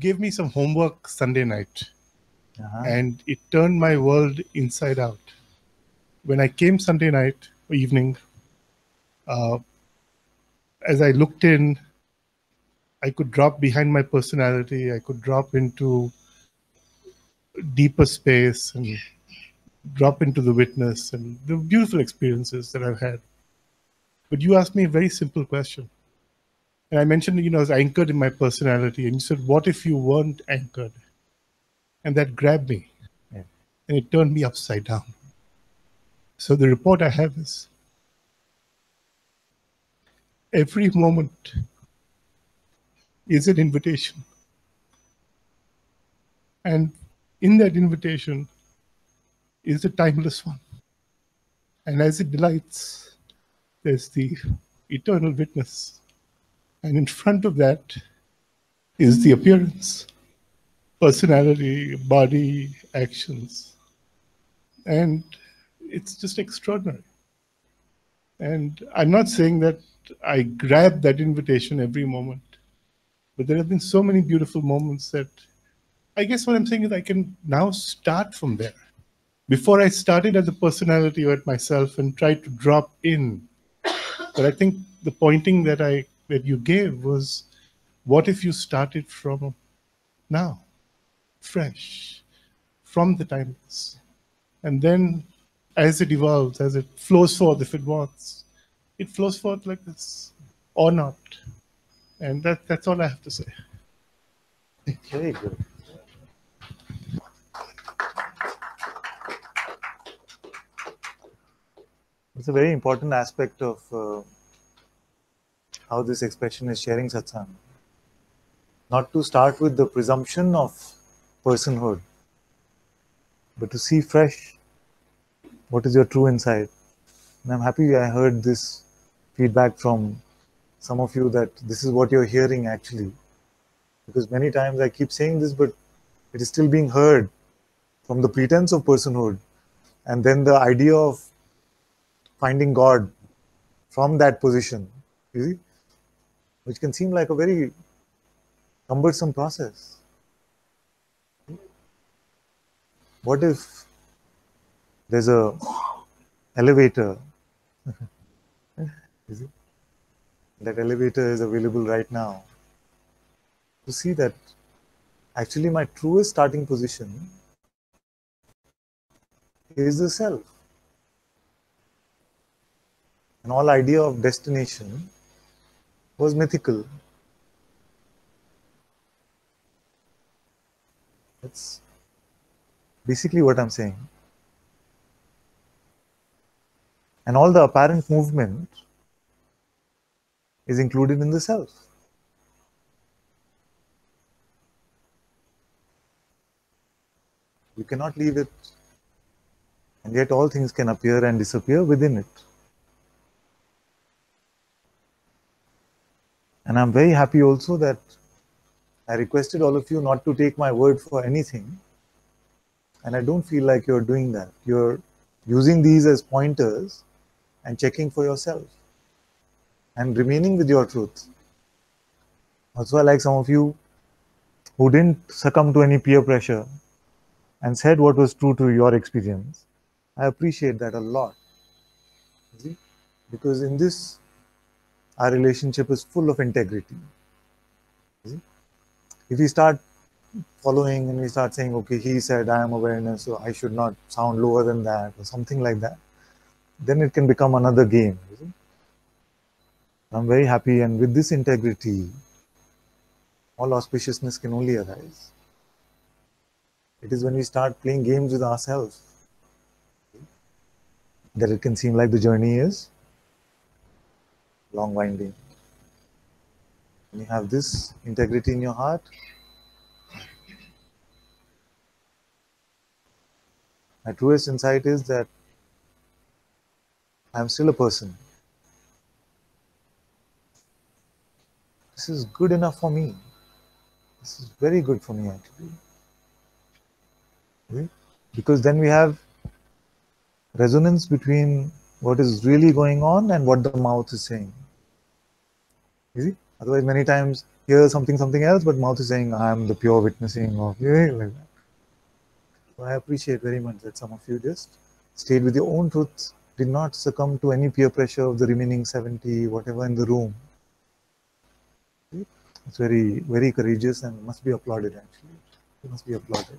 gave me some homework Sunday night, Uh-huh. and it turned my world inside out. When I came Sunday night evening, uh, as I looked in, I could drop behind my personality. I could drop into deeper space and drop into the witness and the beautiful experiences that I've had. But you asked me a very simple question. And I mentioned, you know, I was anchored in my personality. And you said, what if you weren't anchored? And that grabbed me. Yeah. And it turned me upside down. So the report I have is every moment is an invitation. And in that invitation is the timeless one. And as it delights, there's the eternal witness. And in front of that is the appearance, personality, body, actions. And it's just extraordinary. And I'm not saying that I grab that invitation every moment, but there have been so many beautiful moments that I guess what I'm saying is I can now start from there. Before I started as a personality or at myself and tried to drop in. But I think the pointing that I that you gave was what if you started from now, fresh, from the timeless. And then as it evolves, as it flows forth, if it wants, it flows forth like this, or not. And that, that's all I have to say. Very good. It's a very important aspect of uh, how this expression is sharing satsang. Not to start with the presumption of personhood, but to see fresh what is your true insight. And I'm happy I heard this feedback from some of you that this is what you're hearing actually because many times I keep saying this, but it is still being heard from the pretense of personhood, and then the idea of finding God from that position, you see, which can seem like a very cumbersome process. What if there's a elevator? That elevator is available right now to see that actually my truest starting position is the self. And all idea of destination was mythical. That's basically what I'm saying. And all the apparent movement is included in the self. You cannot leave it. And yet all things can appear and disappear within it. And I'm very happy also that I requested all of you not to take my word for anything. And I don't feel like you're doing that. You're using these as pointers and checking for yourself and remaining with your truth. Also, I like some of you who didn't succumb to any peer pressure and said what was true to your experience. I appreciate that a lot. See? Because in this, our relationship is full of integrity. If we start following and we start saying, okay, he said I am awareness, so I should not sound lower than that, or something like that, then it can become another game. I'm very happy, and with this integrity, all auspiciousness can only arise. It is when we start playing games with ourselves that it can seem like the journey is long winding. When you have this integrity in your heart, my truest insight is that I'm still a person. This is good enough for me. This is very good for me actually. Okay? Because then we have resonance between what is really going on and what the mouth is saying. See? Otherwise, many times hear something, something else, but mouth is saying, I am the pure witnessing of you, like that. So I appreciate very much that some of you just stayed with your own truth, did not succumb to any peer pressure of the remaining 70, whatever in the room. It's very, very courageous and must be applauded actually. It must be applauded.